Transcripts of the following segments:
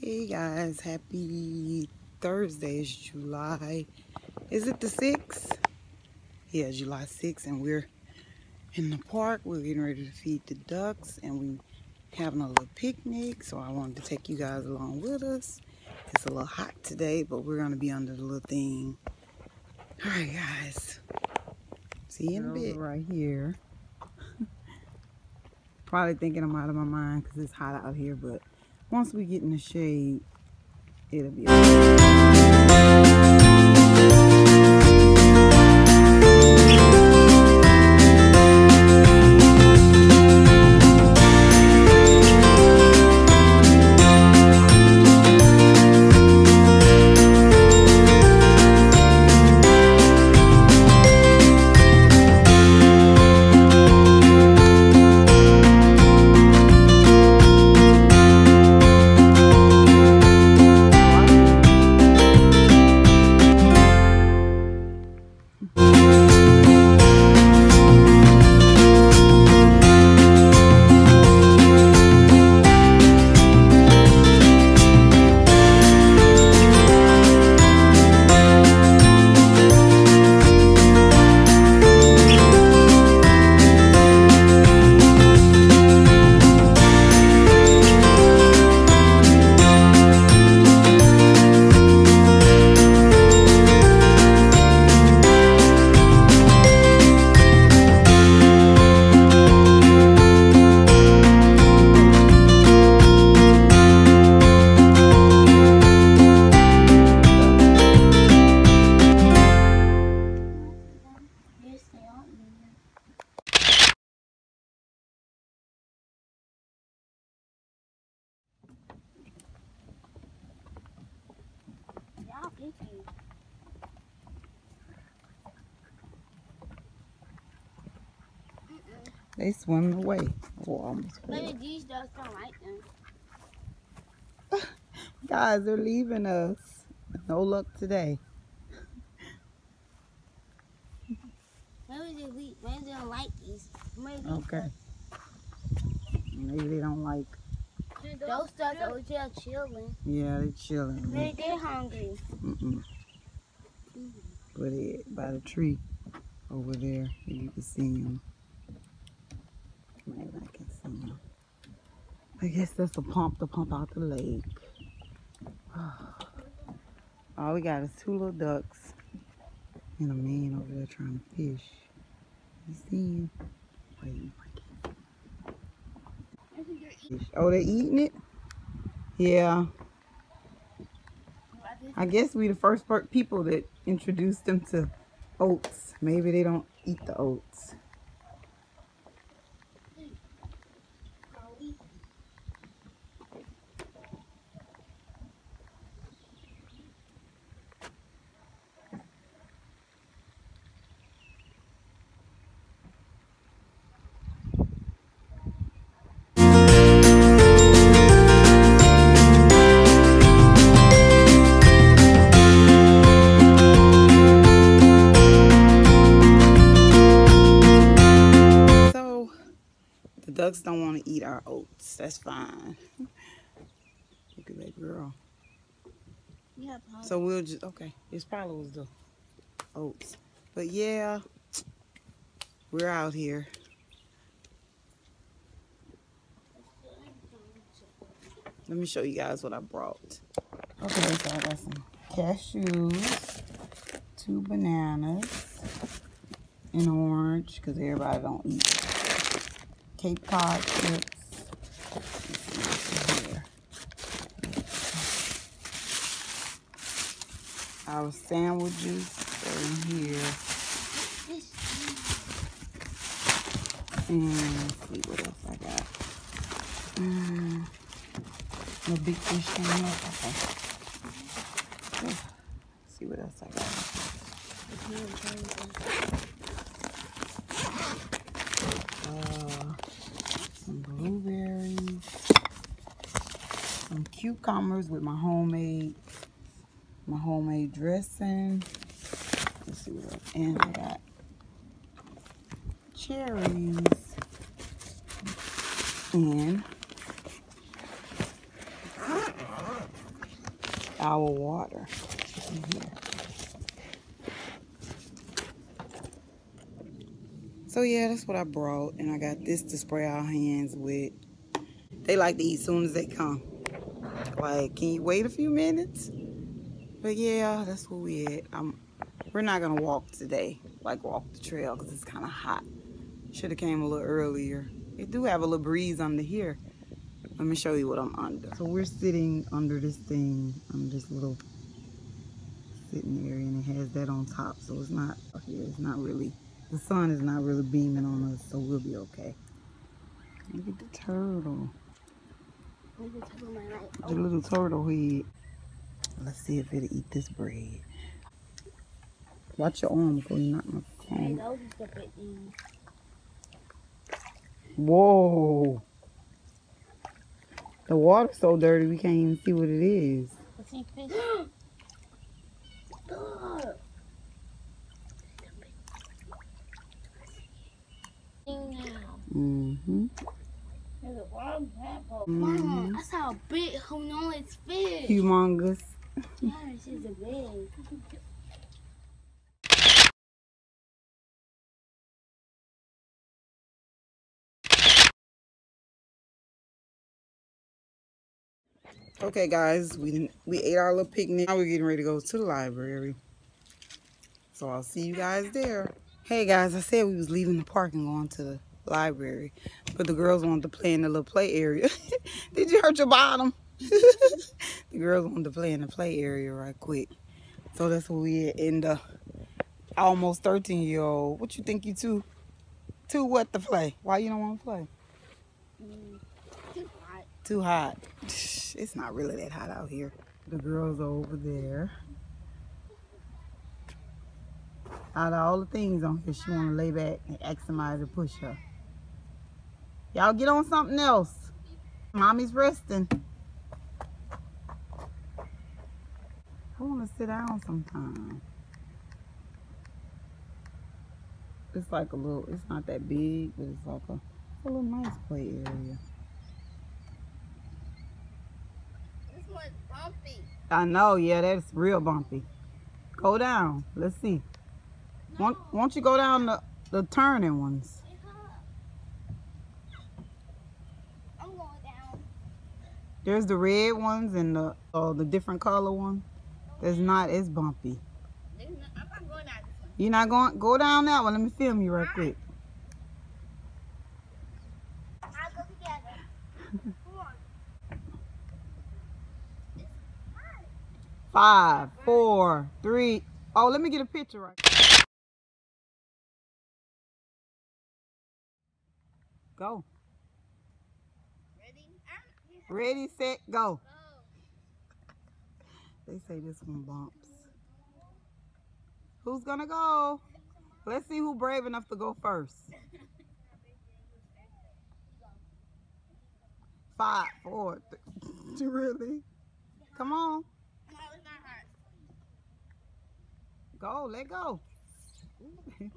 Hey guys, happy Thursday. It's July. Is it the 6th? Yeah, July 6th, and we're in the park. We're getting ready to feed the ducks, and we having a little picnic. So I wanted to take you guys along with us. It's a little hot today, but we're gonna be under the little thing. All right, guys. See you in a bit. Right here. Probably thinking I'm out of my mind because it's hot out here, but once we get in the shade, it'll be okay. They swimming away. Oh, almost Maybe these dogs don't like them. Guys, they're leaving us. No luck today. Maybe they, maybe they don't like these. Maybe okay. Maybe they don't like. Those dogs are just chilling. Yeah, they're chilling. Maybe they're hungry. Mm-mm. But it, by the tree over there, you can see them. I. I guess that's the pump to pump out the lake. All we got is two little ducks and a man over there trying to fish. You see him? Wait, Oh, they eating it? Yeah. I guess we the first people that introduced them to oats. Maybe they don't eat the oats. Ducks don't want to eat our oats. That's fine. Look at that girl. Yeah, so we'll just, okay. It's probably was the oats. But yeah, we're out here. Let me show you guys what I brought. Okay, so I got some cashews, two bananas, an orange, because everybody don't eat Cape Cod chips. Our sandwiches are in here. And see what else I got. Mm, the big fish in Okay. Let's see what else I got. Cucumbers with my homemade my homemade dressing. Let's see what else. And I got cherries. in our water in here. So yeah, that's what I brought. And I got this to spray our hands with. They like to eat soon as they come. Like, can you wait a few minutes? But yeah, that's where we at. I'm, we're not gonna walk today, like walk the trail, because it's kind of hot. Should have came a little earlier. It do have a little breeze under here. Let me show you what I'm under. So we're sitting under this thing, on this little sitting area, and it has that on top. So it's not here. It's not really. The sun is not really beaming on us, so we'll be okay. Look at the turtle. The little turtle head. Let's see if it'll eat this bread. Watch your arm before you knock my phone. Whoa. The water's so dirty we can't even see what it is. Mm-hmm. Mm-hmm. Mama, I saw a big humongous fish. Humongous. Yeah, she's a big. Okay, guys, we we ate our little picnic. Now we're getting ready to go to the library. So I'll see you guys there. Hey guys, I said we was leaving the park and going to the library, but the girls wanted to play in the little play area. Did you hurt your bottom? the girls wanted to play in the play area right quick. So that's where we in the almost 13 year old. What you think you too, too what to play? Why you don't want to play? Mm, too hot. Too hot. It's not really that hot out here. The girls are over there. Out of all the things on here, she want to lay back and ask somebody to push her. Y'all get on something else. Mommy's resting. I want to sit down sometime. It's like a little, it's not that big, but it's like a, a little nice play area. This one's bumpy. I know, yeah, that's real bumpy. Go down. Let's see. Won't, won't you go down the, the turning ones? I'm going down. There's the red ones and the oh, the different color one. That's not as bumpy. There's no, I'm not going down this one. You're not going go down that one. Let me film you right quick. I'll go together. Come on. Five, four, three. Oh, let me get a picture right. Go. Ready? Set, go. go. They say this one bumps. Who's gonna go? Let's see who brave enough to go first. Five, four, three. really? Come on. No, it's not hard. Go, let go. I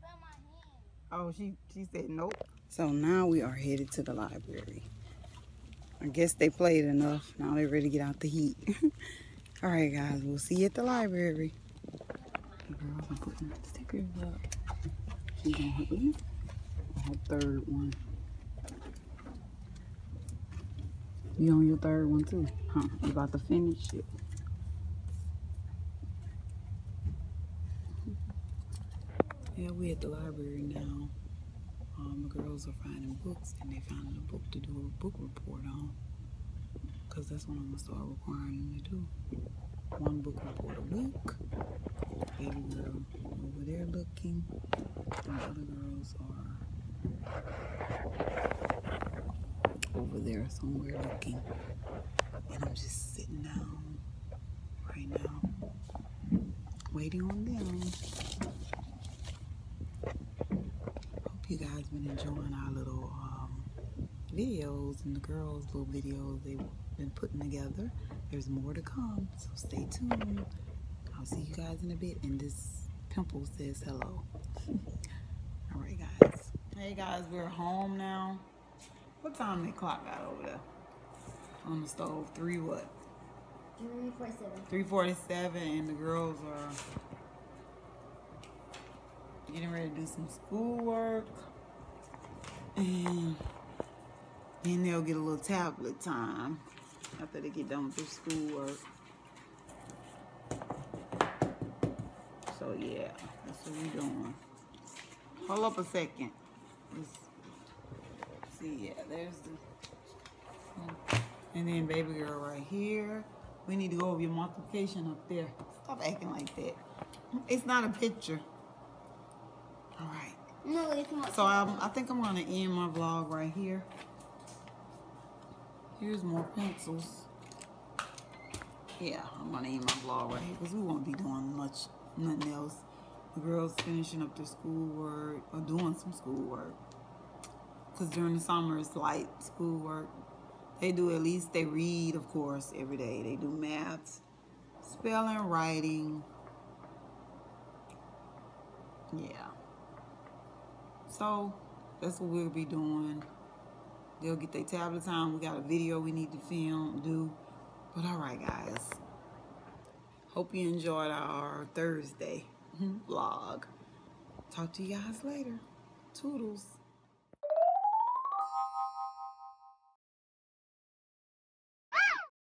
felt my hand. Oh, she she said nope. So now we are headed to the library. I guess they played enough. Now they're ready to get out the heat. All right, guys, we'll see you at the library. The girls are putting stickers up. She's on her third one. You on your third one too? Huh? You about to finish it? Yeah, we at the library now. Um, the girls are finding books and they found a book to do a book report on. Cause that's what I'm gonna start requiring them to do. One book report a week. Baby girl over there looking. And the other girls are over there somewhere looking. And I'm just sitting down right now, waiting on them. Hope you guys been enjoying our little um, videos and the girls' little videos they've been putting together. There's more to come, so stay tuned. I'll see you guys in a bit. And this pimple says hello. All All right, guys. Hey, guys, we're home now. What time the clock got over there? On the stove. Three what? Three four seven. 347 and the girls are getting ready to do some schoolwork. And then they'll get a little tablet time after they get done with their schoolwork. So yeah, that's what we're doing. Hold up a second. Let's see, yeah, there's the and then baby girl right here. We need to go over your multiplication up there. Stop acting like that. It's not a picture. All right. No. So um, I think I'm gonna end my vlog right here. Here's more pencils. Yeah, I'm gonna end my vlog right here because we won't be doing much, nothing else. The girls finishing up their schoolwork or doing some schoolwork. Because during the summer it's light schoolwork. They do at least, they read, of course, every day. They do math, spelling, writing. Yeah. So that's what we'll be doing. They'll get their tablet time. We got a video we need to film, do. But all right, guys. Hope you enjoyed our Thursday vlog. Talk to you guys later. Toodles.